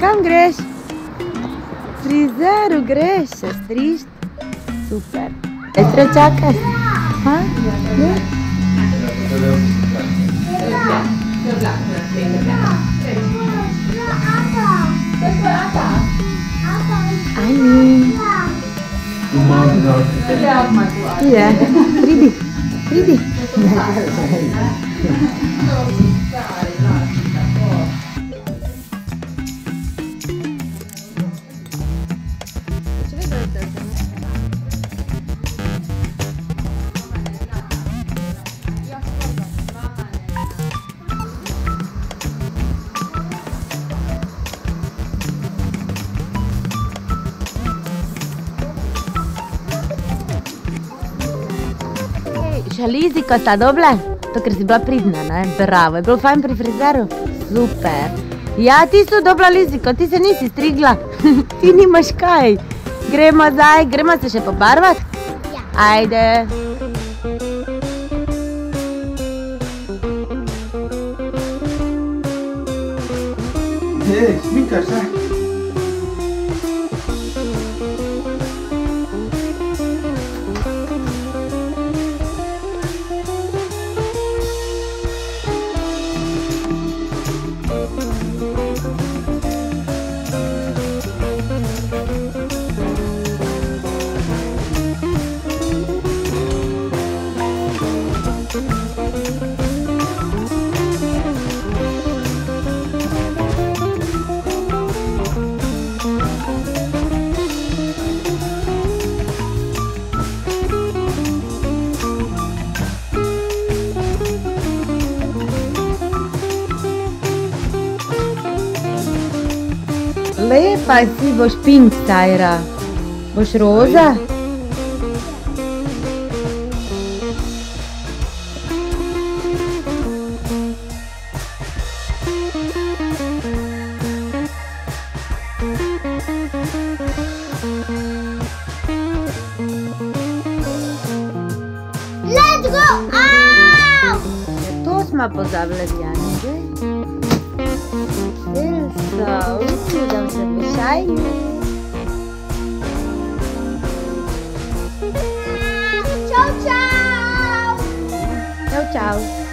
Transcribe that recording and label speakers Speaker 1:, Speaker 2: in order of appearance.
Speaker 1: Cangrejo. Frisar o greixas, triste. Super. Extra chacas. Hã? I mean. Yeah. Pretty. Pretty. Pridi. Šaliziko sta dobila? To, ker si bila pridna, ne? Bravo, je bilo fajn pri frizeru? Super. Ja, ti si dobila liziko, ti se nisi strigla. ti nimaš kaj. Gremo zdaj, gremo se še pobarvat?
Speaker 2: Ja.
Speaker 1: Ajde.
Speaker 3: Hej, šminkaš se?
Speaker 1: Lepa si, boš pink, Tajra. Boš roza?
Speaker 2: Let's go out!
Speaker 1: To smo pozabili, Jani, So, you.
Speaker 2: Tchau, tchau!
Speaker 1: Tchau, tchau!